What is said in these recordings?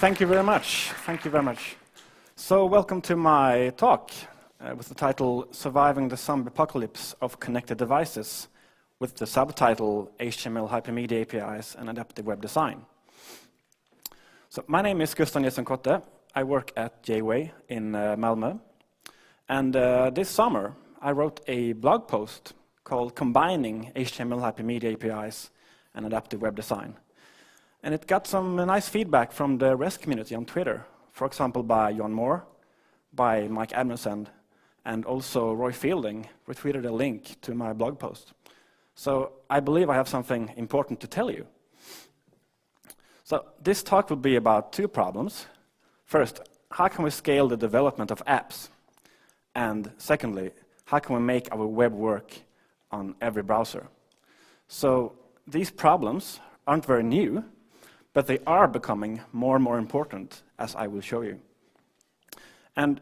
Thank you very much. Thank you very much. So, welcome to my talk uh, with the title Surviving the Zombie Apocalypse of Connected Devices, with the subtitle HTML Hypermedia APIs and Adaptive Web Design. So, my name is Gustaf Nilsson Kotte. I work at Jayway in uh, Malmö. And uh, this summer, I wrote a blog post called Combining HTML Hypermedia APIs and Adaptive Web Design. And it got some nice feedback from the REST community on Twitter, for example, by Jon Moore, by Mike Amundsen, and also Roy Fielding retweeted a link to my blog post. So I believe I have something important to tell you. So this talk will be about two problems. First, how can we scale the development of apps? And secondly, how can we make our web work on every browser? So these problems aren't very new, but they are becoming more and more important, as I will show you. And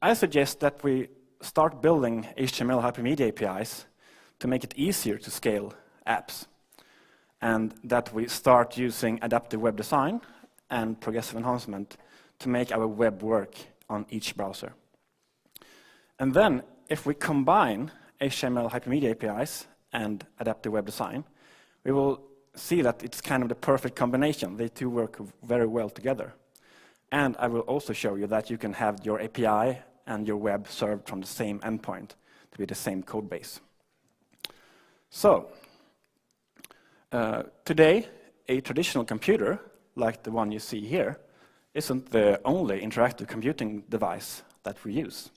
I suggest that we start building HTML hypermedia APIs to make it easier to scale apps, and that we start using adaptive web design and progressive enhancement to make our web work on each browser. And then, if we combine HTML hypermedia APIs and adaptive web design, we will see that it's kind of the perfect combination. They two work very well together. And I will also show you that you can have your API and your web served from the same endpoint to be the same code base. So, uh, today, a traditional computer, like the one you see here, isn't the only interactive computing device that we use.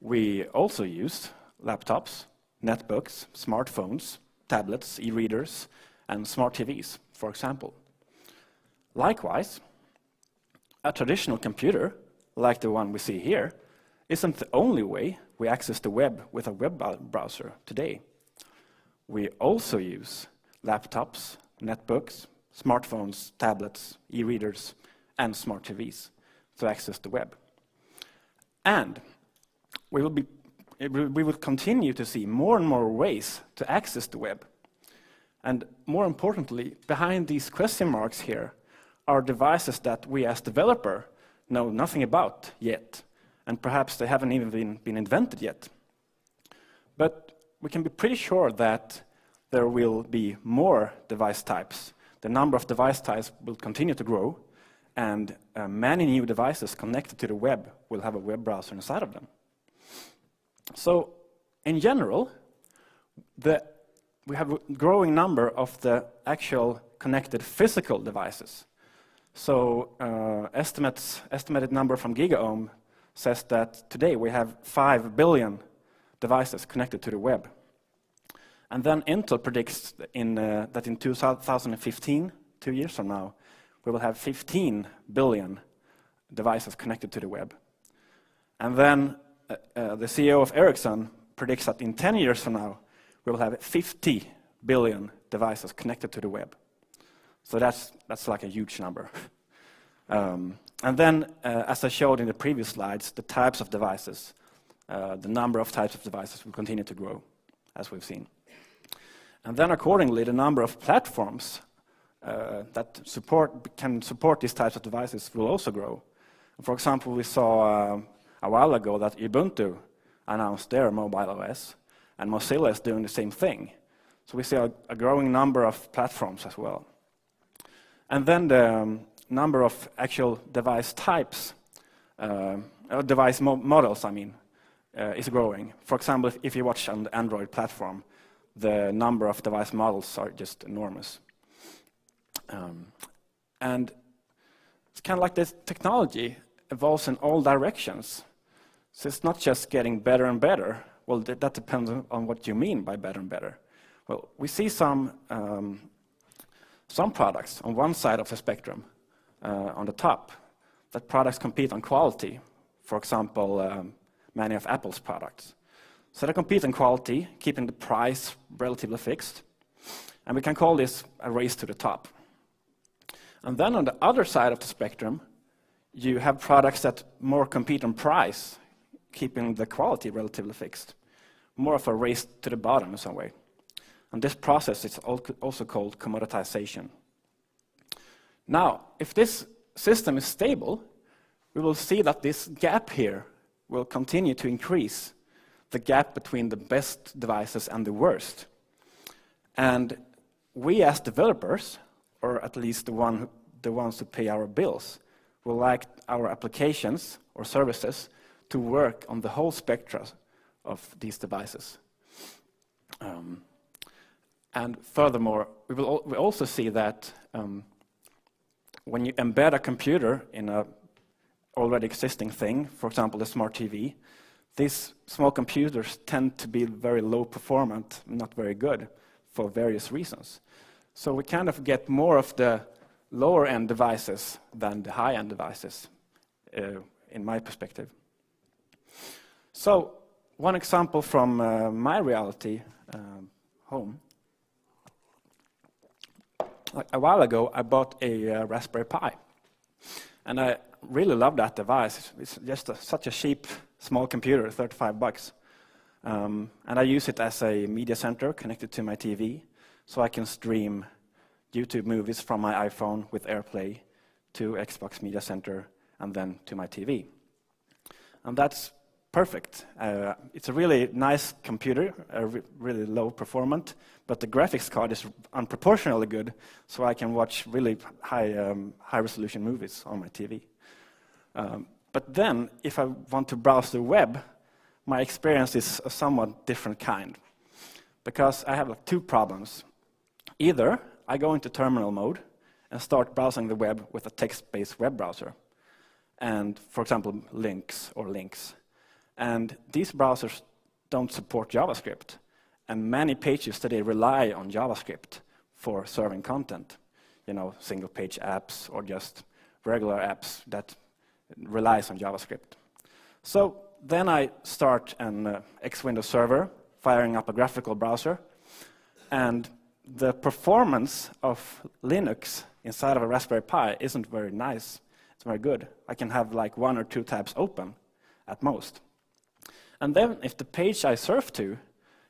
We also use laptops, netbooks, smartphones, tablets, e-readers, and smart TVs, for example. Likewise, a traditional computer, like the one we see here, isn't the only way we access the web with a web browser today. We also use laptops, netbooks, smartphones, tablets, e-readers, and smart TVs to access the web. And we will, be, we will continue to see more and more ways to access the web and more importantly, behind these question marks here are devices that we as developer know nothing about yet, and perhaps they haven't even been, been invented yet. But we can be pretty sure that there will be more device types. The number of device types will continue to grow, and uh, many new devices connected to the web will have a web browser inside of them. So, in general, the we have a growing number of the actual connected physical devices. So uh, estimates, estimated number from GigaOM says that today we have 5 billion devices connected to the web. And then Intel predicts in, uh, that in 2015, two years from now, we will have 15 billion devices connected to the web. And then uh, uh the CEO of Ericsson predicts that in 10 years from now, we will have 50 billion devices connected to the web. So that's, that's like a huge number. um, and then, uh, as I showed in the previous slides, the types of devices, uh, the number of types of devices will continue to grow, as we've seen. And then, accordingly, the number of platforms uh, that support, can support these types of devices will also grow. For example, we saw uh, a while ago that Ubuntu announced their mobile OS, and Mozilla is doing the same thing. So we see a, a growing number of platforms as well. And then the um, number of actual device types, uh, device mo models, I mean, uh, is growing. For example, if, if, you watch on the Android platform, the number of device models are just enormous. Um, and it's kind of like this technology evolves in all directions. So it's not just getting better and better, well, th that depends on what you mean by better and better. Well, we see some, um, some products on one side of the spectrum, uh, on the top, that products compete on quality. For example, um, many of Apple's products. So they compete on quality, keeping the price relatively fixed. And we can call this a race to the top. And then on the other side of the spectrum, you have products that more compete on price, keeping the quality relatively fixed. More of a race to the bottom in some way. And this process is also called commoditization. Now, if this system is stable, we will see that this gap here will continue to increase, the gap between the best devices and the worst. And we as developers, or at least the, one, the ones who pay our bills, will like our applications or services to work on the whole spectra of these devices. Um, and furthermore, we will al we also see that um, when you embed a computer in a already existing thing, for example, a smart TV, these small computers tend to be very low performant, not very good, for various reasons. So we kind of get more of the lower end devices than the high end devices, uh, in my perspective. So, one example from uh, my reality um, home. Like a while ago, I bought a uh, Raspberry Pi. And I really love that device. It's just a, such a cheap, small computer, 35 bucks. Um, and I use it as a media center connected to my TV, so I can stream YouTube movies from my iPhone with AirPlay to Xbox Media Center and then to my TV. And that's perfect. Uh, it's a really nice computer, re really low performant, but the graphics card is unproportionally good, so I can watch really high, um, high resolution movies on my TV. Um, but then, if I want to browse the web, my experience is a somewhat different kind. Because I have like, two problems. Either I go into terminal mode and start browsing the web with a text-based web browser, and, for example, Lynx or links. And these browsers don't support JavaScript. And many pages today rely on JavaScript for serving content. You know, single page apps or just regular apps that relies on JavaScript. So then I start an uh, X Windows server, firing up a graphical browser, and the performance of Linux inside of a Raspberry Pi isn't very nice. It's very good. I can have like one or two tabs open at most. And then if the page I surf to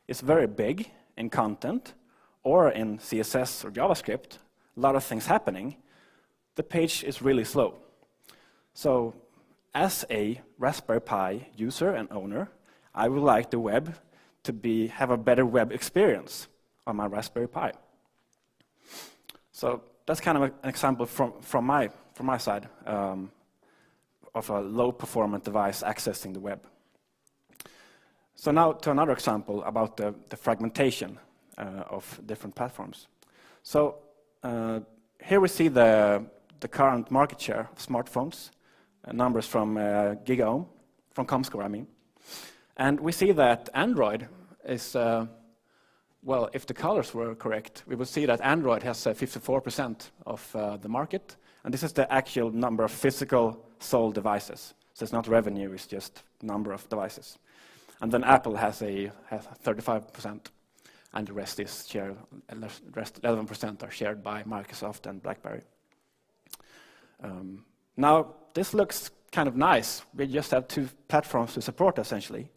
is very big in content or in CSS or JavaScript, a lot of things happening, the page is really slow. So as a Raspberry Pi user and owner, I would like the web to be, have a better web experience on my Raspberry Pi. So that's kind of an example from, from, my, from my side um, of a low performant device accessing the web. So now to another example about the, the fragmentation uh, of different platforms. So uh, here we see the, the current market share of smartphones, uh, numbers from uh, GigaOM, from Comscore, I mean. And we see that Android is, uh, well, if the colors were correct, we would see that Android has 54% uh, of the market, and this is the actual number of physical sold devices. So it's not revenue, it's just number of devices. And then Apple has a has 35%, and the rest is shared. Rest 11% are shared by Microsoft and BlackBerry. Um, now this looks kind of nice. We just have two platforms to support essentially.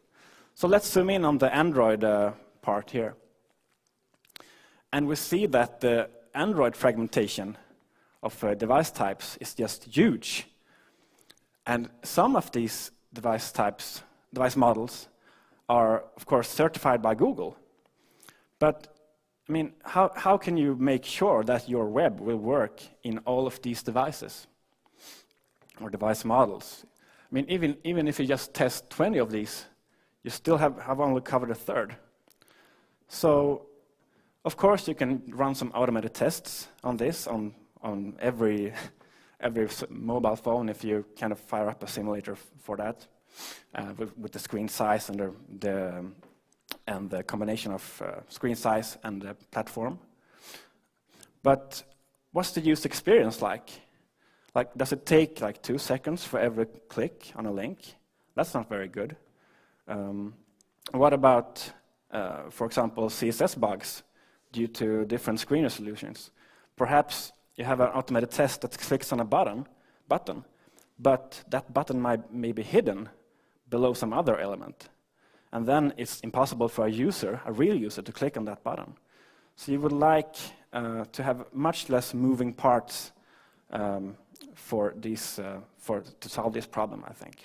So let's zoom in on the Android uh, part here. And we see that the Android fragmentation of uh, device types is just huge. And some of these device types, device models, are, of course, certified by Google. But, I mean, how, how can you make sure that your web will work in all of these devices or device models? I mean, even, even if you just test 20 of these, you still have, have only covered a third. So, of course, you can run some automated tests on this on, on every, every mobile phone if you kind of fire up a simulator for that uh, with, with, the screen size and the, the, and the combination of uh, screen size and the platform. But what's the user experience like? Like, does it take like two seconds for every click on a link? That's not very good. Um, what about, uh, for example, CSS bugs due to different screen resolutions? Perhaps you have an automated test that clicks on a button, button, but that button might may be hidden below some other element. And then it's impossible for a user, a real user, to click on that button. So you would like uh, to have much less moving parts um, for, these, uh, for to solve this problem, I think.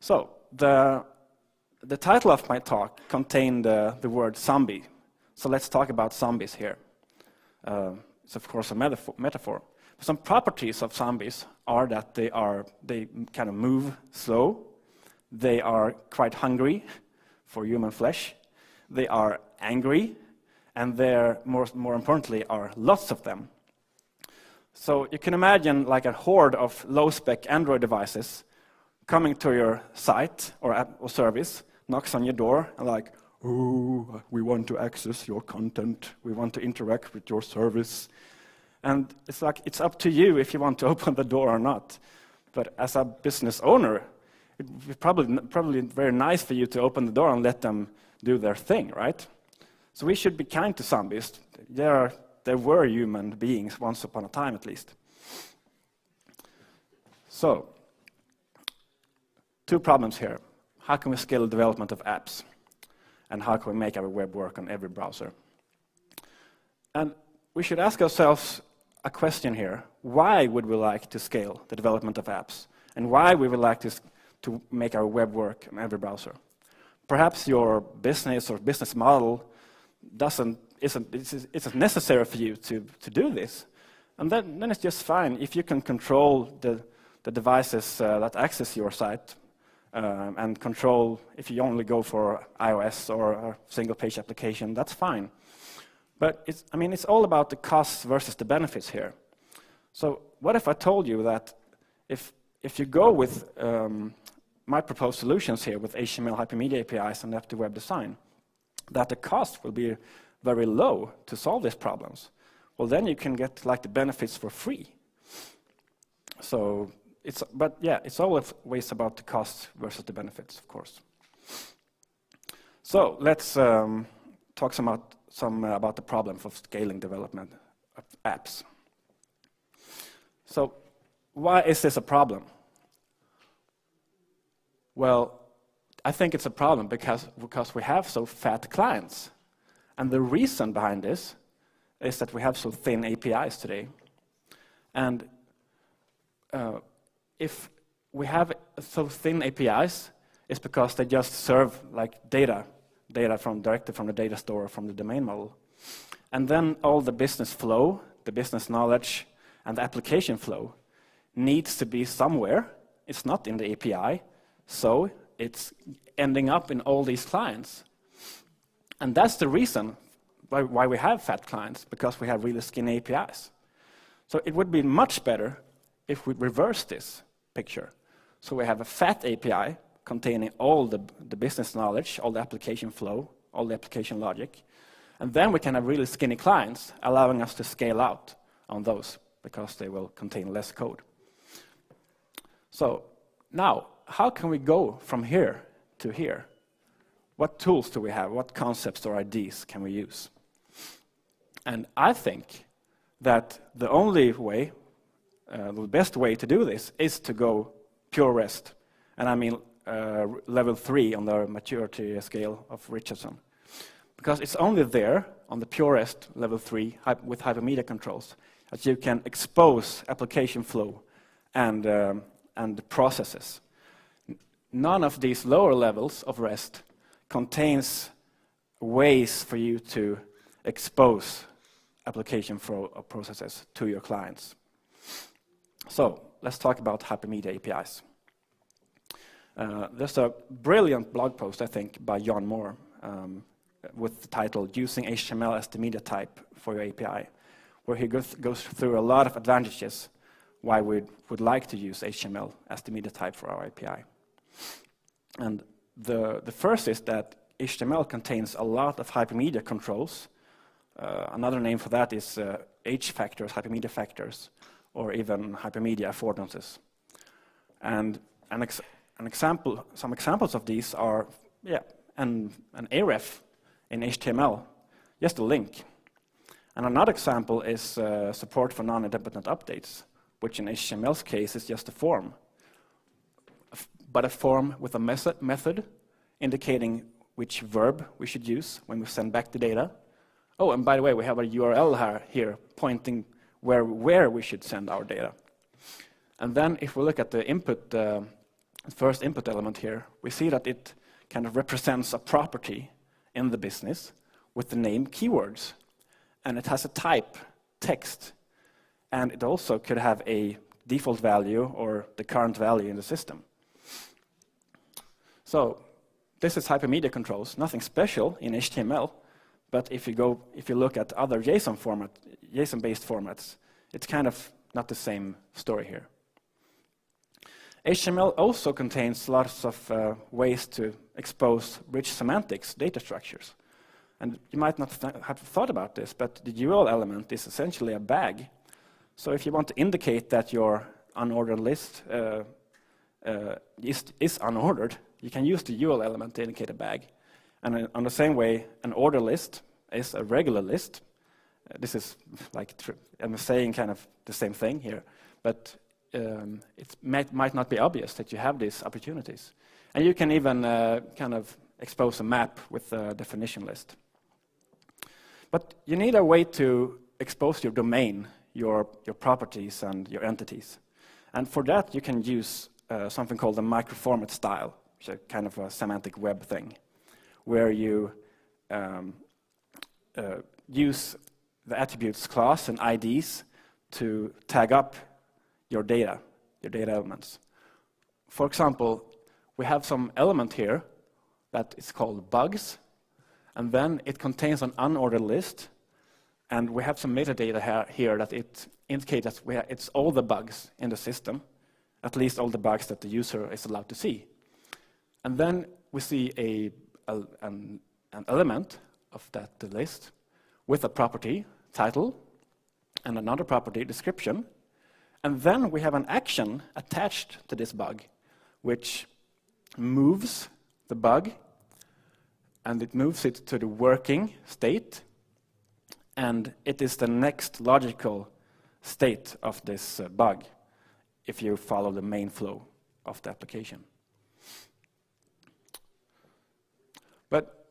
So the, the title of my talk contained uh, the word zombie. So let's talk about zombies here. Uh, it's of course a metaphor, metaphor. Some properties of zombies are that they are they kind of move slow, they are quite hungry for human flesh, they are angry, and there, more, more importantly, are lots of them. So you can imagine like a horde of low-spec Android devices coming to your site or, app or service, knocks on your door, and like, we want to access your content, we want to interact with your service. And it's like, it's up to you if you want to open the door or not. But as a business owner, it's probably, probably very nice for you to open the door and let them do their thing, right? So we should be kind to zombies. There, are, there were human beings once upon a time, at least. So, two problems here. How can we scale the development of apps? And how can we make our web work on every browser? And we should ask ourselves a question here. Why would we like to scale the development of apps? And why we would like to, to make our web work in every browser? Perhaps your business or business model doesn't, isn't, isn't necessary for you to, to do this. And then, then it's just fine if you can control the, the devices uh, that access your site um, and control if you only go for iOS or a single page application, that's fine. But it's, I mean, it's all about the costs versus the benefits here. So what if I told you that if, if you go with um, my proposed solutions here with HTML hypermedia APIs and adaptive web design, that the cost will be very low to solve these problems, well, then you can get like the benefits for free. So it's, but yeah, it's always about the cost versus the benefits, of course. So let's um, talk some about, some uh, about the problem of scaling development of apps. So why is this a problem? Well, I think it's a problem because, because we have so fat clients. And the reason behind this is that we have so thin APIs today. And uh, if we have so thin APIs, it's because they just serve like data, data from directly from the data store or from the domain model. And then all the business flow, the business knowledge, and the application flow needs to be somewhere. It's not in the API, so it's ending up in all these clients. And that's the reason why, why we have fat clients, because we have really skinny APIs. So it would be much better if we reverse this picture. So we have a fat API containing all the, the business knowledge, all the application flow, all the application logic. And then we can have really skinny clients, allowing us to scale out on those because they will contain less code. So now, how can we go from here to here? What tools do we have? What concepts or ideas can we use? And I think that the only way, uh, the best way to do this is to go pure REST. And I mean level three on the maturity scale of Richardson. Because it's only there on the purest level three with hypermedia controls that you can expose application flow and, um, and processes none of these lower levels of REST contains ways for you to expose application flow or processes to your clients. So let's talk about hypermedia APIs. Uh, there's a brilliant blog post, I think, by Jon Moore um, with the title Using HTML as the Media Type for Your API, where he goes, goes through a lot of advantages why we would like to use HTML as the media type for our API. And the, the first is that HTML contains a lot of hypermedia controls. Uh, another name for that is uh, H factors, hypermedia factors, or even hypermedia affordances. And an, an example, some examples of these are, yeah, an, an href in HTML, just a link. And another example is uh, support for non-idempotent updates, which in HTML's case is just a form but a form with a method indicating which verb we should use when we send back the data. Oh, and by the way, we have a URL here pointing where, where we should send our data. And then if we look at the input, uh, first input element here, we see that it kind of represents a property in the business with the name keywords. And it has a type, text. And it also could have a default value or the current value in the system. So this is hypermedia controls, nothing special in HTML, but if you go, if you look at other JSON format, JSON-based formats, it's kind of not the same story here. HTML also contains lots of uh, ways to expose rich semantics data structures. And you might not th have thought about this, but the UL element is essentially a bag. So if you want to indicate that your unordered list uh, uh, is, is, unordered, you can use the UL element to indicate a bag. And on the same way, an order list is a regular list. Uh, this is like, I'm saying kind of the same thing here, but um, it might, might, not be obvious that you have these opportunities. And you can even uh, kind of expose a map with a definition list. But you need a way to expose your domain, your, your properties, and your entities. And for that, you can use uh, something called a microformat style, which is kind of a semantic web thing, where you um, uh, use the attributes class and IDs to tag up your data, your data elements. For example, we have some element here that is called bugs, and then it contains an unordered list, and we have some metadata here that it indicates that it's all the bugs in the system, at least all the bugs that the user is allowed to see. And then we see a, a an, an element of that list with a property, title, and another property, description, and then we have an action attached to this bug, which moves the bug, and it moves it to the working state, and it is the next logical state of this uh, bug if you follow the main flow of the application. But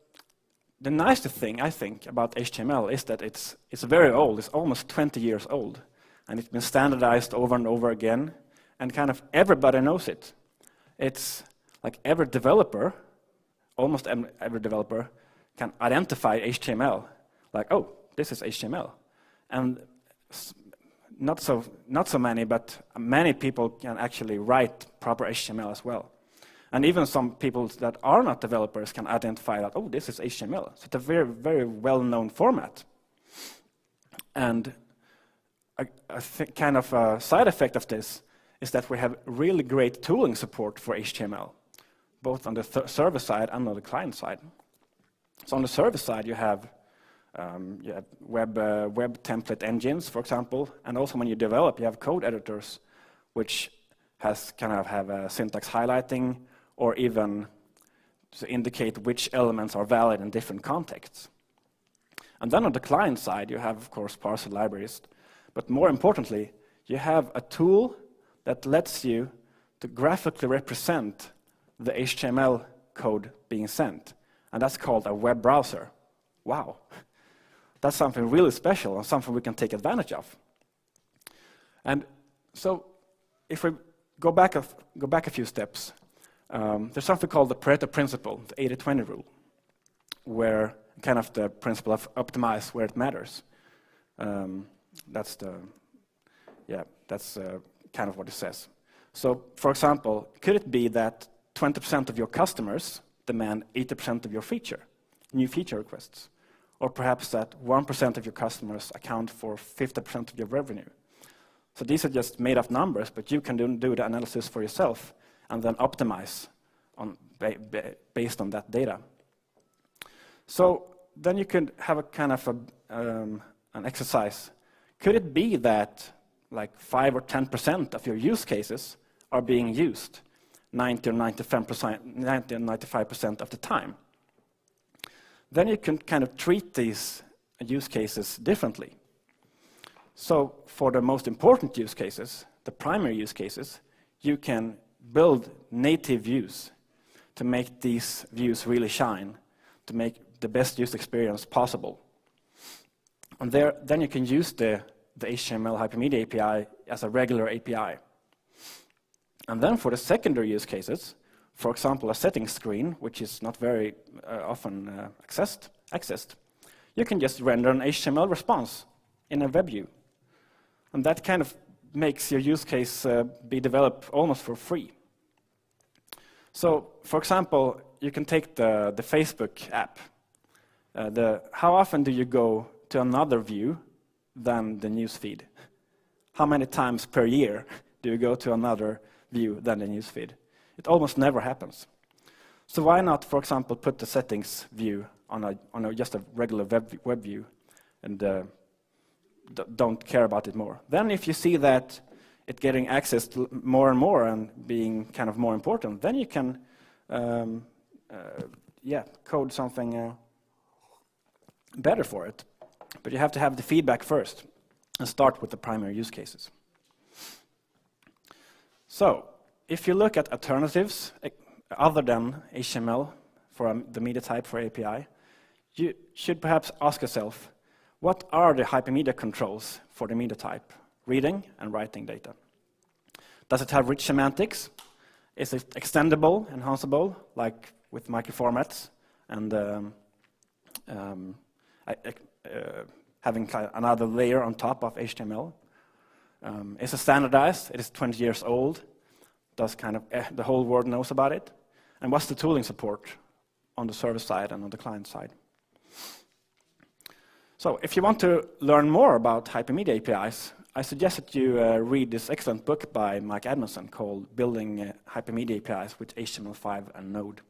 the nicest thing, I think, about HTML is that it's, it's very old. It's almost 20 years old and it's been standardized over and over again, and kind of everybody knows it. It's like every developer, almost every developer, can identify HTML. Like, oh, this is HTML. And not so, not so many, but many people can actually write proper HTML as well. And even some people that are not developers can identify that, oh, this is HTML. So it's a very, very well-known format. And a, a kind of a side effect of this is that we have really great tooling support for HTML, both on the server side and on the client side. So on the server side, you have, um, you have web, uh, web template engines, for example, and also when you develop, you have code editors, which has kind of have a syntax highlighting or even to indicate which elements are valid in different contexts. And then on the client side, you have, of course, parser libraries but more importantly, you have a tool that lets you to graphically represent the HTML code being sent. And that's called a web browser. Wow. That's something really special and something we can take advantage of. And so if we go back a, go back a few steps, um, there's something called the Pareto principle, the 80-20 rule, where kind of the principle of optimize where it matters. Um, that's the, yeah, that's uh, kind of what it says. So, for example, could it be that 20% of your customers demand 80% of your feature, new feature requests? Or perhaps that 1% of your customers account for 50% of your revenue? So these are just made up numbers, but you can do, the analysis for yourself and then optimize on, ba ba based on that data. So then you can have a kind of a, um, an exercise could it be that like 5 or 10% of your use cases are being used 90 or 95%, 90 or 95% of the time? Then you can kind of treat these use cases differently. So for the most important use cases, the primary use cases, you can build native views to make these views really shine, to make the best use experience possible. And there, then you can use the the HTML Hypermedia API as a regular API. And then for the secondary use cases, for example, a settings screen, which is not very uh, often uh, accessed, accessed, you can just render an HTML response in a web view. And that kind of makes your use case uh, be developed almost for free. So, for example, you can take the, the Facebook app. Uh, the, how often do you go to another view than the news feed? How many times per year do you go to another view than the news feed? It almost never happens. So why not, for example, put the settings view on, a, on a, just a regular web, web view and uh, don't care about it more? Then if you see that it getting access more and more and being kind of more important, then you can um, uh, yeah, code something uh, better for it. But you have to have the feedback first and start with the primary use cases. So, if you look at alternatives eh, other than HTML for um, the media type for API, you should perhaps ask yourself, what are the hypermedia controls for the media type, reading and writing data? Does it have rich semantics? Is it extendable, enhanceable, like with microformats and um, um, having another layer on top of HTML? Um, is it standardized? It is 20 years old. Does kind of eh, the whole world knows about it? And what's the tooling support on the server side and on the client side? So if you want to learn more about hypermedia APIs, I suggest that you uh, read this excellent book by Mike Amundsen called Building uh, Hypermedia APIs with HTML5 and Node.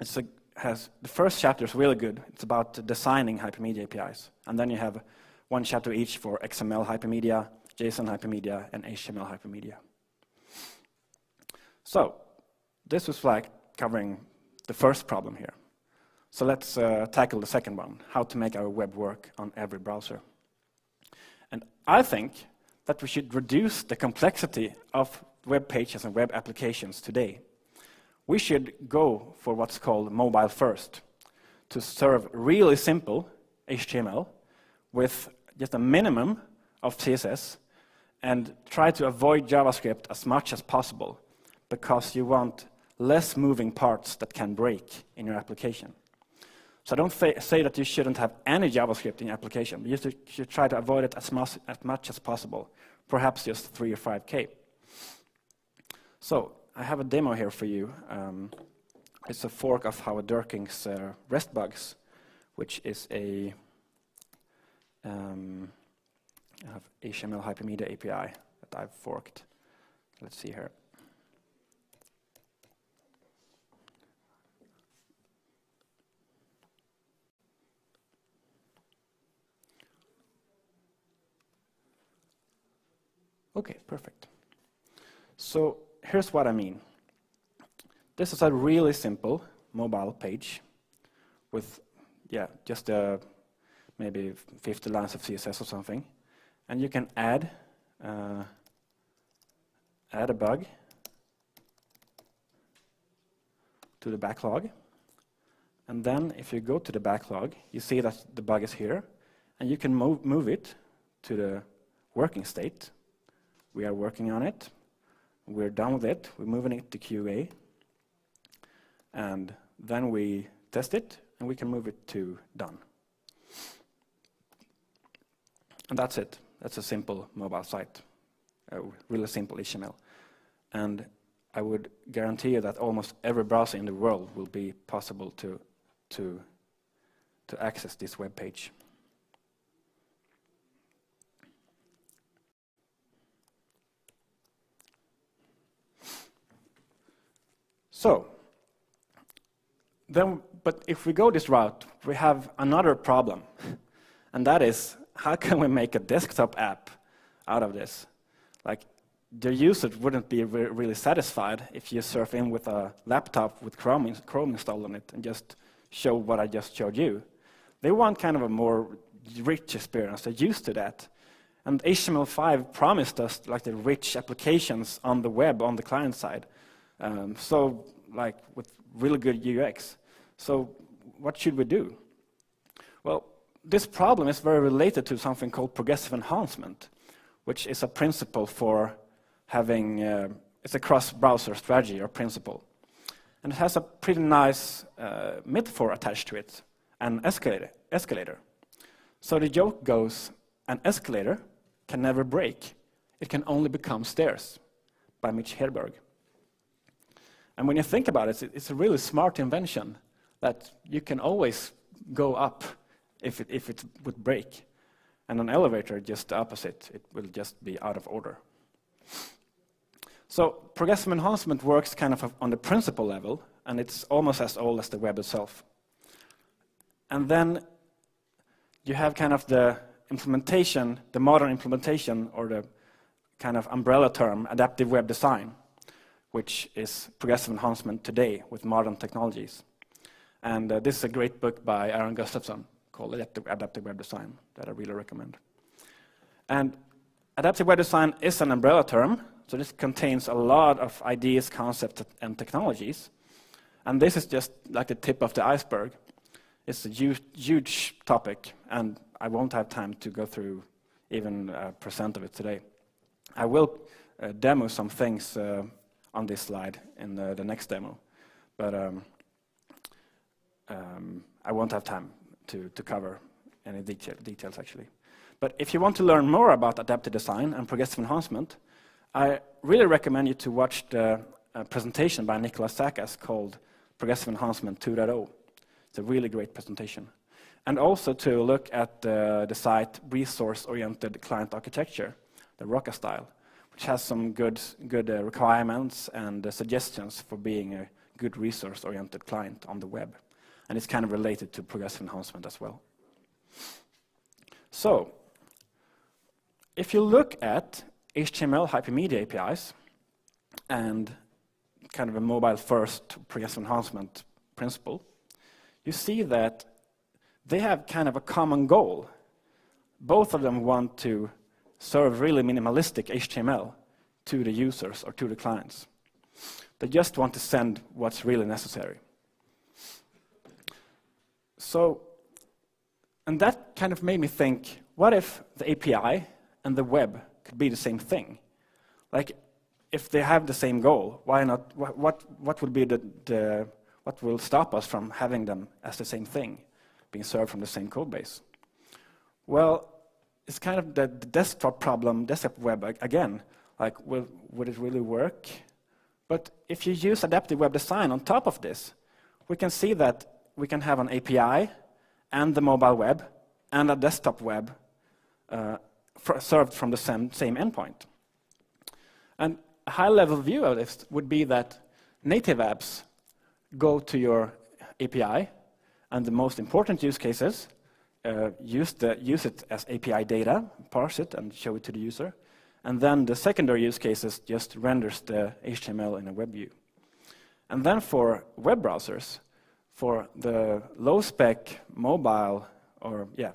It's a, has, the first chapter is really good. It's about designing hypermedia APIs. And then you have one chapter each for XML hypermedia, JSON hypermedia, and HTML hypermedia. So this was like covering the first problem here. So let's uh, tackle the second one, how to make our web work on every browser. And I think that we should reduce the complexity of web pages and web applications today. We should go for what's called mobile first, to serve really simple HTML with just a minimum of CSS and try to avoid JavaScript as much as possible because you want less moving parts that can break in your application. So I don't say that you shouldn't have any JavaScript in your application. You should try to avoid it as much, as much as possible, perhaps just 3 or 5K. So I have a demo here for you. Um, it's a fork of Howard Dierking's uh, REST-Bugs, which is a um, HTML hypermedia API that I've forked. Let's see here. Okay, perfect. So here's what I mean. This is a really simple mobile page with, yeah, just uh, maybe 50 lines of CSS or something. And you can add, uh, add a bug to the backlog. And then if you go to the backlog, you see that the bug is here. And you can move, move it to the working state we are working on it. We're done with it. We're moving it to QA. And then we test it, and we can move it to done. And that's it. That's a simple mobile site, a really simple HTML. And I would guarantee you that almost every browser in the world will be possible to, to, to access this web page. So, then, but if we go this route, we have another problem, and that is how can we make a desktop app out of this? Like, the user wouldn't be re really satisfied if you surf in with a laptop with Chrome, in Chrome installed on it and just show what I just showed you. They want kind of a more rich experience. They're used to that. And HTML5 promised us like the rich applications on the web, on the client side. Um, so, like with really good UX. So, what should we do? Well, this problem is very related to something called progressive enhancement, which is a principle for having, uh, it's a cross-browser strategy or principle. And it has a pretty nice uh, metaphor attached to it, an escalator, escalator. So the joke goes, an escalator can never break. It can only become stairs, by Mitch Hedberg. And when you think about it, it's a really smart invention that you can always go up if it, if it would break. And an elevator, just the opposite, it will just be out of order. So progressive enhancement works kind of on the principle level, and it's almost as old as the web itself. And then you have kind of the implementation, the modern implementation, or the kind of umbrella term, adaptive web design, which is progressive enhancement today with modern technologies. And uh, this is a great book by Aaron Gustafson called Adaptive, Web Design that I really recommend. And adaptive web design is an umbrella term, so this contains a lot of ideas, concepts, and technologies. And this is just like the tip of the iceberg. It's a huge, huge topic, and I won't have time to go through even a percent of it today. I will uh, demo some things uh, on this slide in the, the next demo, but um, um, I won't have time to, to cover any detail, details actually. But if you want to learn more about adaptive design and progressive enhancement, I really recommend you to watch the uh, presentation by Nicholas Zakas called Progressive Enhancement 2.0. It's a really great presentation. And also to look at uh, the site Resource-Oriented Client Architecture, the ROCA style, which has some good, good uh, requirements and uh, suggestions for being a good resource-oriented client on the web and it's kind of related to progressive enhancement as well. So, if you look at HTML hypermedia APIs and kind of a mobile-first progressive enhancement principle, you see that they have kind of a common goal. Both of them want to serve really minimalistic HTML to the users or to the clients. They just want to send what's really necessary. So, and that kind of made me think, what if the API and the web could be the same thing? Like, if they have the same goal, why not? What, what, what would be the, the, what will stop us from having them as the same thing, being served from the same code base? Well, it's kind of the, the desktop problem, desktop web again. Like, will, would it really work? But if you use adaptive web design on top of this, we can see that we can have an API and the mobile web and a desktop web uh, served from the same, same endpoint. And a high-level view of this would be that native apps go to your API, and the most important use cases uh, use, the, use it as API data, parse it, and show it to the user. And then the secondary use cases just renders the HTML in a web view. And then for web browsers, for the low-spec mobile or, yeah,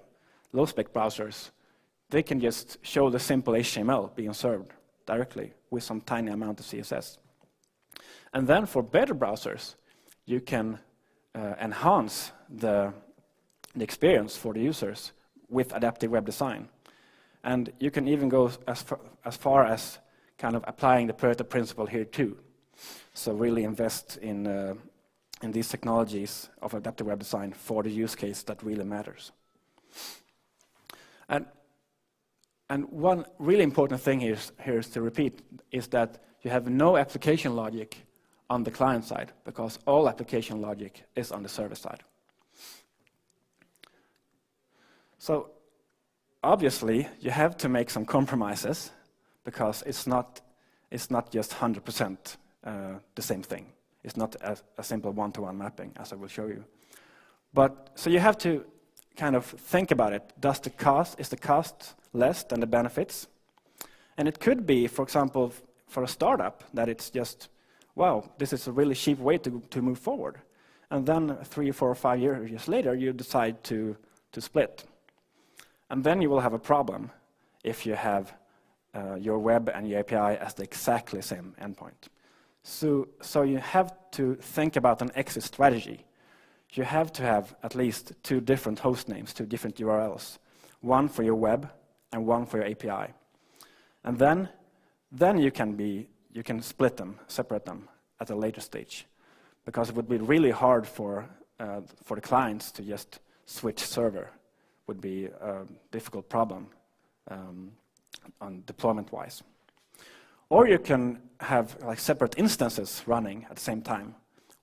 low-spec browsers, they can just show the simple HTML being served directly with some tiny amount of CSS. And then for better browsers, you can uh, enhance the, the experience for the users with adaptive web design. And you can even go as far, as far as kind of applying the Pareto principle here too. So really invest in uh, in these technologies of adaptive web design for the use case that really matters. And, and one really important thing here is, here is to repeat is that you have no application logic on the client side because all application logic is on the server side. So obviously, you have to make some compromises because it's not, it's not just 100% uh, the same thing. It's not a, a simple one-to-one mapping, as I will show you. But so you have to kind of think about it. Does the cost is the cost less than the benefits? And it could be, for example, for a startup, that it's just, wow, this is a really cheap way to, to move forward. And then three, four, five years later, you decide to, to split. And then you will have a problem if you have uh, your web and your API as the exactly same endpoint. So, so you have to think about an exit strategy. you have to have at least two different host names, two different URLs, one for your web and one for your API. And then, then you, can be, you can split them, separate them at a later stage, because it would be really hard for, uh, for the clients to just switch server, would be a difficult problem um, on deployment-wise. Or you can have like separate instances running at the same time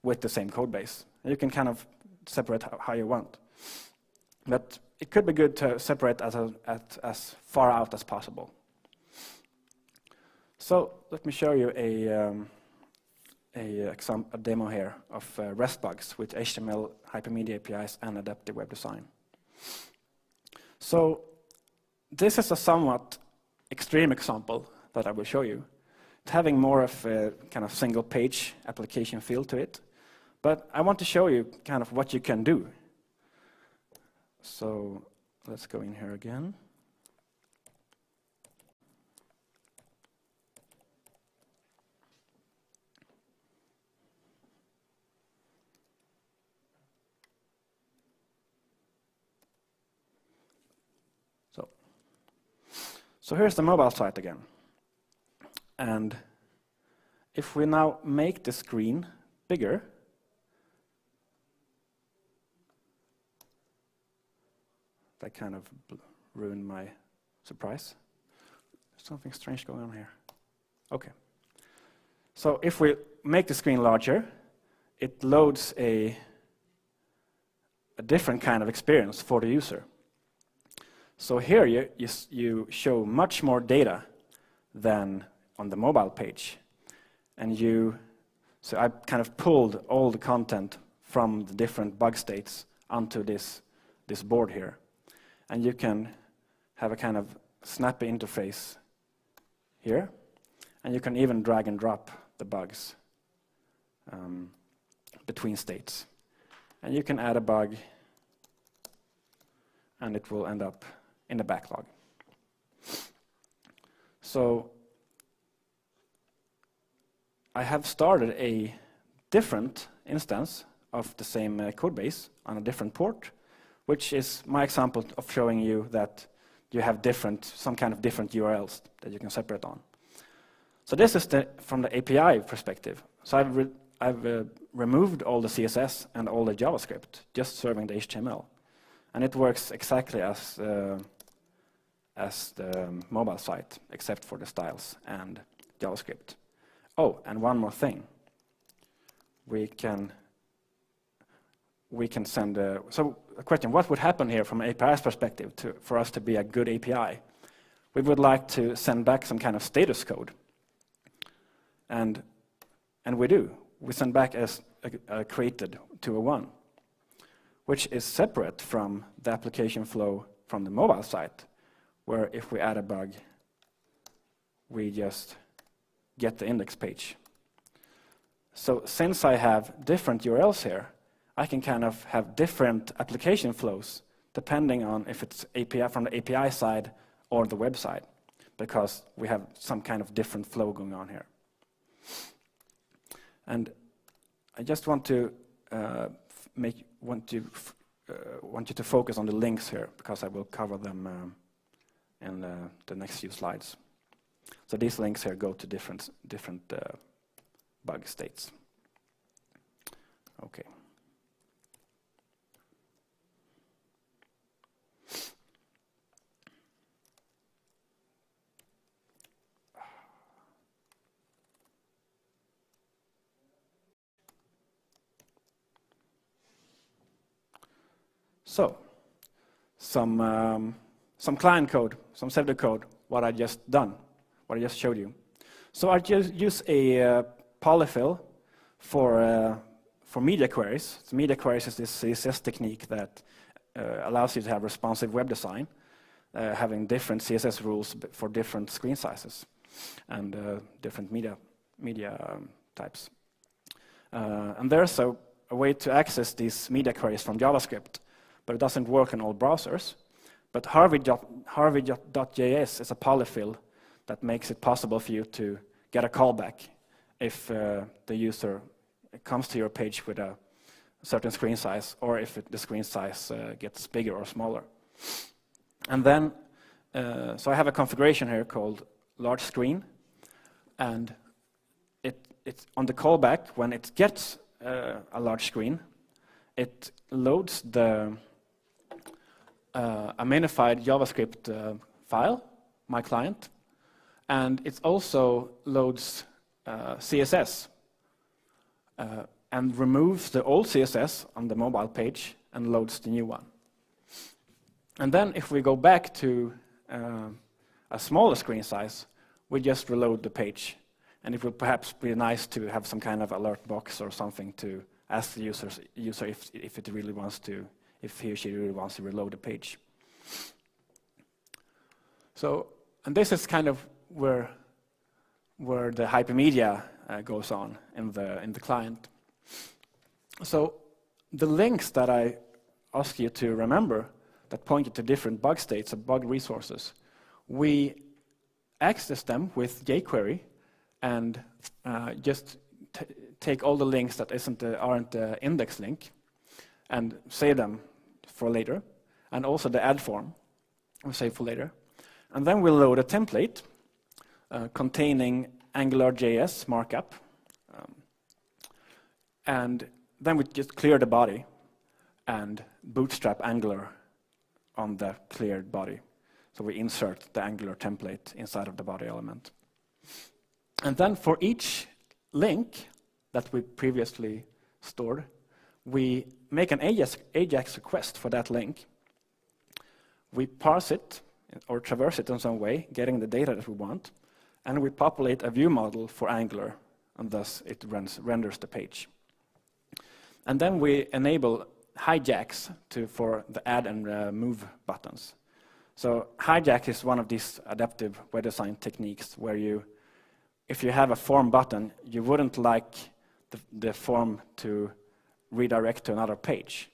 with the same code base. You can kind of separate how you want. But it could be good to separate as, a, at, as far out as possible. So let me show you a, um, a, a, demo here of uh, REST bugs with HTML, hypermedia APIs, and adaptive web design. So this is a somewhat extreme example that I will show you. It's having more of a kind of single page application feel to it. But I want to show you kind of what you can do. So let's go in here again. So, so here's the mobile site again. And if we now make the screen bigger, that kind of ruined my surprise. Something strange going on here. Okay. So if we make the screen larger, it loads a, a different kind of experience for the user. So here you, you, you show much more data than on the mobile page. And you, so I kind of pulled all the content from the different bug states onto this, this board here and you can have a kind of snappy interface here, and you can even drag and drop the bugs um, between states. And you can add a bug, and it will end up in the backlog. So I have started a different instance of the same uh, code base on a different port, which is my example of showing you that you have different, some kind of different URLs that you can separate on. So this is the, from the API perspective. So I've, re I've uh, removed all the CSS and all the JavaScript, just serving the HTML. And it works exactly as, uh, as the mobile site, except for the styles and JavaScript. Oh, and one more thing. We can we can send a, so a question, what would happen here from an API's perspective to, for us to be a good API? We would like to send back some kind of status code. And, and we do. We send back as uh, uh, a, a created 201, which is separate from the application flow from the mobile site, where if we add a bug, we just get the index page. So since I have different URLs here, I can kind of have different application flows depending on if it's API from the API side or the website, because we have some kind of different flow going on here. And I just want to uh, make want to uh, want you to focus on the links here because I will cover them um, in uh, the next few slides. So these links here go to different different uh, bug states. Okay. So, some, um, some client code, some pseudo code, what I just done, what I just showed you. So I just use a uh, polyfill for, uh, for media queries. So media queries is this CSS technique that uh, allows you to have responsive web design, uh, having different CSS rules for different screen sizes and uh, different media, media um, types. Uh, and there's a, a way to access these media queries from JavaScript but it doesn't work in all browsers. But Harvey.js is a polyfill that makes it possible for you to get a callback if uh, the user comes to your page with a certain screen size or if it, the screen size uh, gets bigger or smaller. And then, uh, so I have a configuration here called large screen, and it, it's on the callback when it gets uh, a large screen, it loads the uh, a minified JavaScript uh, file, my client, and it also loads uh, CSS uh, and removes the old CSS on the mobile page and loads the new one. And then if we go back to uh, a smaller screen size, we just reload the page. And it would perhaps be nice to have some kind of alert box or something to ask the users, user if, if it really wants to, if he or she really wants to reload the page. So, and this is kind of where, where the hypermedia uh, goes on in the, in the client. So the links that I ask you to remember that point you to different bug states or bug resources, we access them with jQuery and uh, just take all the links that isn't the, aren't the index link and save them for later, and also the add form we'll save for later. And then we'll load a template uh, containing AngularJS markup. Um, and then we just clear the body and bootstrap Angular on the cleared body. So we insert the Angular template inside of the body element. And then for each link that we previously stored, we make an AJAX, AJAX request for that link. We parse it or traverse it in some way, getting the data that we want, and we populate a view model for Angular, and thus it runs, renders the page. And then we enable Hijax to, for the add and uh, move buttons. So hijack is one of these adaptive web design techniques where you, if you have a form button, you wouldn't like the, the form to redirect to another page.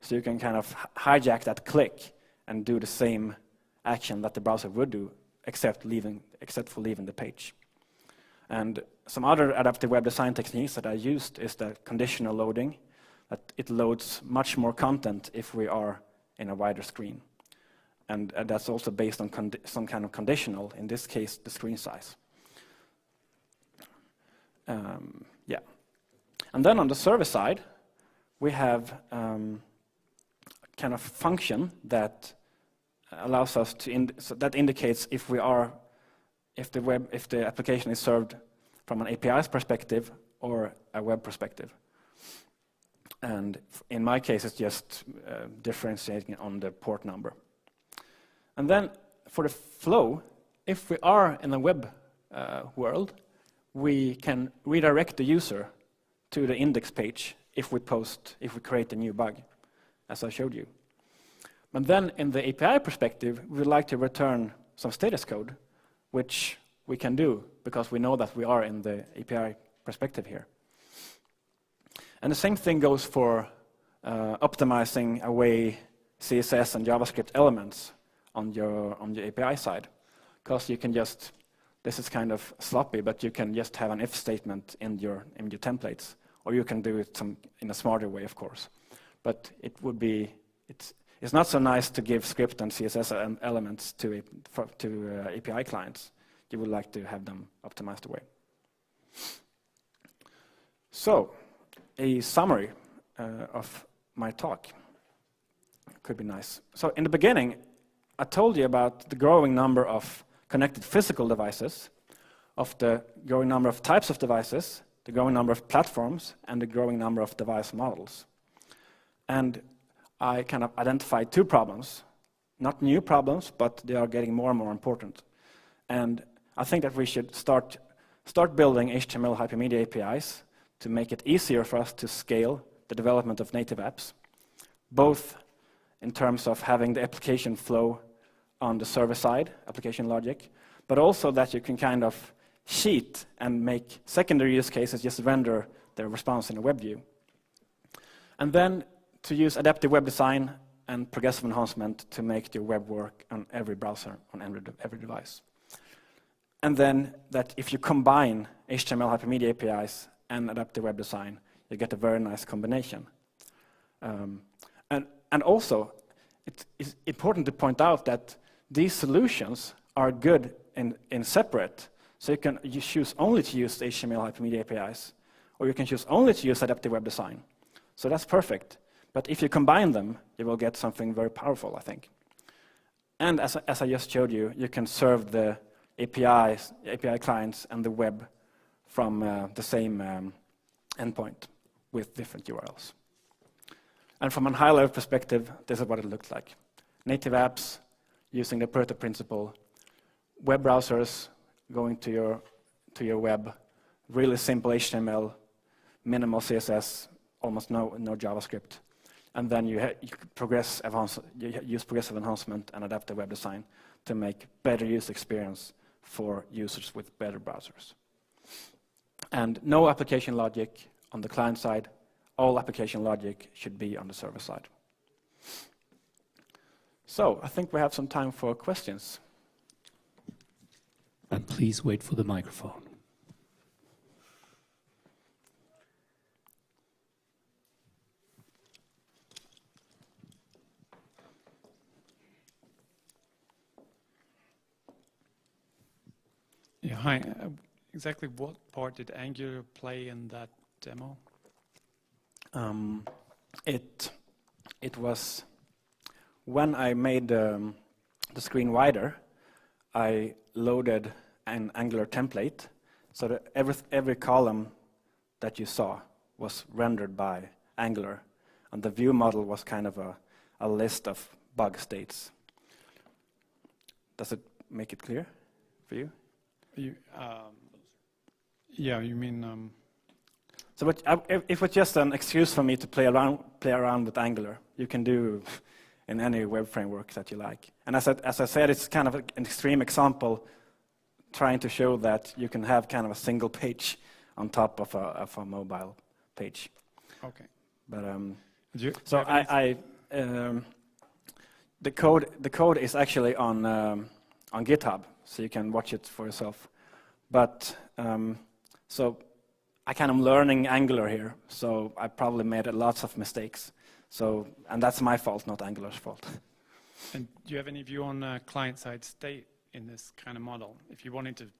So you can kind of hijack that click and do the same action that the browser would do, except, leaving, except for leaving the page. And some other adaptive web design techniques that I used is the conditional loading, that it loads much more content if we are in a wider screen. And uh, that's also based on some kind of conditional, in this case, the screen size. Um, yeah. And then on the server side, we have um, kind of function that allows us to, ind so that indicates if we are, if the web, if the application is served from an API's perspective or a web perspective. And in my case, it's just uh, differentiating on the port number. And then for the flow, if we are in a web uh, world, we can redirect the user to the index page if we post, if we create a new bug, as I showed you. But then in the API perspective, we would like to return some status code, which we can do because we know that we are in the API perspective here. And the same thing goes for uh, optimizing away CSS and JavaScript elements on your, on the API side. Because you can just, this is kind of sloppy, but you can just have an if statement in your, in your templates. Or you can do it some, in a smarter way, of course. But it would be, it's, it's not so nice to give script and CSS elements to, to uh, API clients. You would like to have them optimized away. So, a summary uh, of my talk could be nice. So, in the beginning, I told you about the growing number of connected physical devices, of the growing number of types of devices, the growing number of platforms, and the growing number of device models. And I kind of identified two problems, not new problems, but they are getting more and more important. And I think that we should start, start building HTML hypermedia APIs to make it easier for us to scale the development of native apps, both in terms of having the application flow on the server side, application logic, but also that you can kind of sheet and make secondary use cases just render their response in a web view. And then to use adaptive web design and progressive enhancement to make your web work on every browser, on every, device. And then that if you combine HTML hypermedia APIs and adaptive web design, you get a very nice combination. Um, and, and also, it is important to point out that these solutions are good in, in separate. So you can you choose only to use HTML hypermedia APIs, or you can choose only to use adaptive web design. So that's perfect. But if you combine them, you will get something very powerful, I think. And as, as I just showed you, you can serve the APIs, API clients and the web from uh, the same um, endpoint with different URLs. And from a high-level perspective, this is what it looked like. Native apps using the Pareto principle, web browsers going to your, to your web, really simple HTML, minimal CSS, almost no, no JavaScript. And then you, you progress you use progressive enhancement and adaptive web design to make better user experience for users with better browsers. And no application logic on the client side, all application logic should be on the server side. So I think we have some time for questions. And please wait for the microphone. Yeah, hi. Uh, exactly what part did Angular play in that demo? Um, it it was when I made um, the screen wider, I loaded an Angular template so that every every column that you saw was rendered by Angular, and the view model was kind of a, a list of bug states. Does it make it clear for you? You, um, yeah, you mean um, So what, if it was just an excuse for me to play around, play around with Angular, you can do in any web framework that you like. And as I, as I said, it's kind of an extreme example trying to show that you can have kind of a single page on top of a, of a mobile page. okay. But um, so I, I um, the code the code is actually on um, on GitHub, so you can watch it for yourself. But um, so I kind of learning Angular here, so I probably made lots of mistakes. So and that's my fault, not Angular's fault. and do you have any view on uh, client-side state in this kind of model? If you wanted to go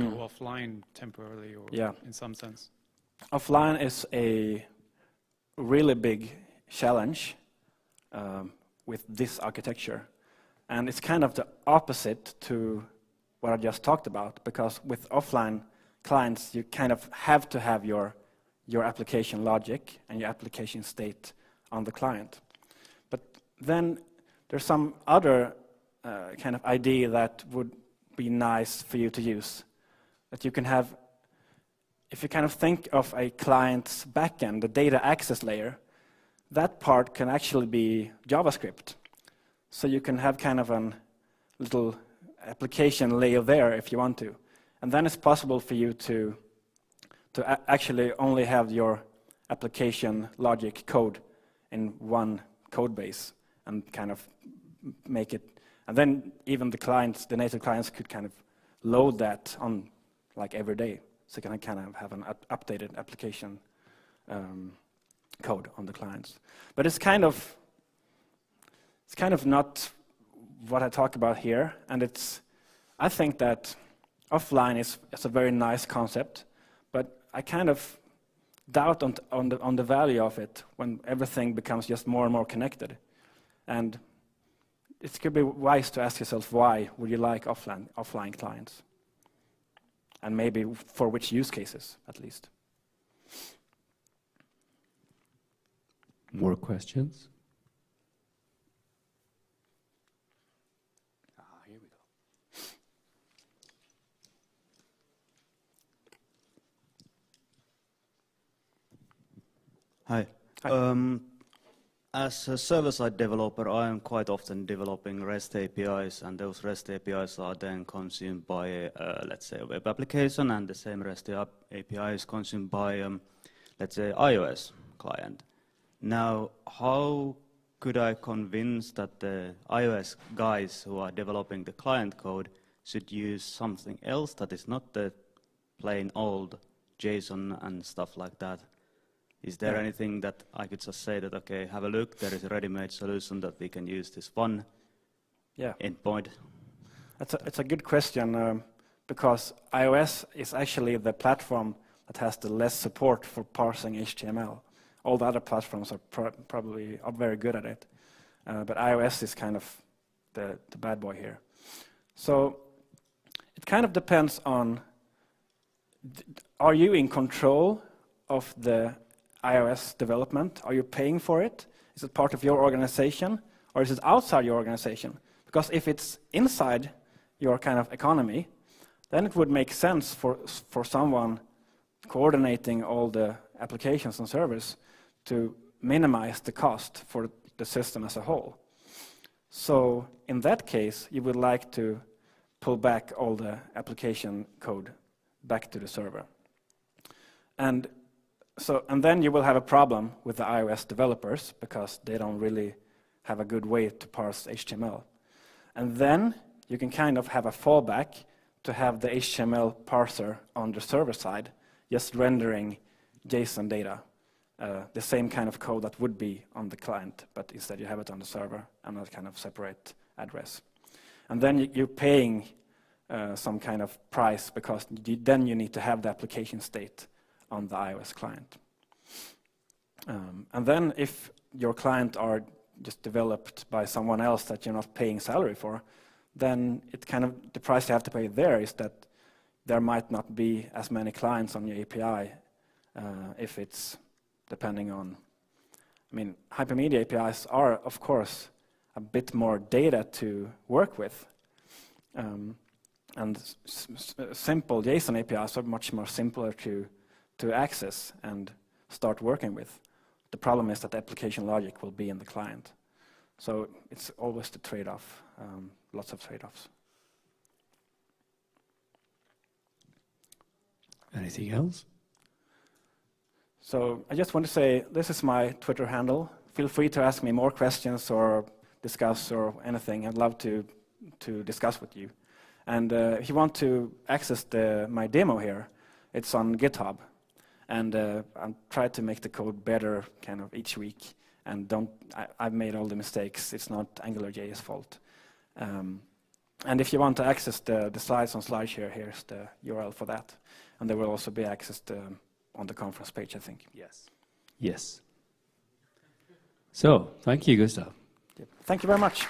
Mm. offline temporarily, or Yeah. in some sense. Offline is a really big challenge um, with this architecture. And it's kind of the opposite to what I just talked about, because with offline clients, you kind of have to have your, your application logic and your application state on the client. But then there's some other uh, kind of idea that would be nice for you to use, that you can have if you kind of think of a client's backend, the data access layer, that part can actually be JavaScript. So you can have kind of a little application layer there if you want to. And then it's possible for you to, to actually only have your application logic code in one code base and kind of make it. And then even the clients, the native clients could kind of load that on like every day. So you can kind of have an up updated application um, code on the clients. But it's kind of it's kind of not what I talk about here, and it's I think that offline is, is a very nice concept, but I kind of doubt on, on the on the value of it when everything becomes just more and more connected, and it could be wise to ask yourself why would you like offline offline clients and maybe for which use cases, at least. More questions? Ah, here we go. Hi. Hi. Um, as a server-side developer, I am quite often developing REST APIs, and those REST APIs are then consumed by, uh, let's say, a web application, and the same REST API is consumed by, um, let's say, iOS client. Now, how could I convince that the iOS guys who are developing the client code should use something else that is not the plain old JSON and stuff like that? Is there Yeah. anything that I could just say that, okay, have a look, there is a ready-made solution that we can use this one Yeah. endpoint? It's a, it's a good question um, because iOS is actually the platform that has the less support for parsing HTML. All the other platforms are pro probably are very good at it, uh, but iOS is kind of the, the bad boy here. So it kind of depends on d- are you in control of the iOS development? Are you paying for it? Is it part of your organization or is it outside your organization? Because if it's inside your kind of economy, then it would make sense for, for someone coordinating all the applications and servers to minimize the cost for the system as a whole. So in that case, you would like to pull back all the application code back to the server. And so, and then you will have a problem with the iOS developers because they don't really have a good way to parse HTML. And then you can kind of have a fallback to have the HTML parser on the server side, just rendering JSON data, uh, the same kind of code that would be on the client, but instead you have it on the server and a kind of separate address. And then you- you're paying uh, some kind of price because then you need to have the application state on the iOS client. Um, and then if your client are just developed by someone else that you're not paying salary for, then it kind of the price you have to pay there is that there might not be as many clients on your API uh, if it's depending on. I mean, hypermedia APIs are, of course, a bit more data to work with. Um, and simple JSON APIs are much more simpler to, to access and start working with. The problem is that the application logic will be in the client. So it's always the trade-off, um, lots of trade-offs. Anything else? So I just want to say this is my Twitter handle. Feel free to ask me more questions or discuss or anything. I'd love to to discuss with you. And uh, if you want to access the, my demo here, it's on GitHub. And uh, I'm trying to make the code better kind of each week. And don't I, I've made all the mistakes. It's not AngularJS fault. Um, and if you want to access the, the slides on SlideShare, here's the URL for that. And they will also be accessed um, on the conference page, I think. Yes. Yes. So, thank you, Gustaf. Thank you very much.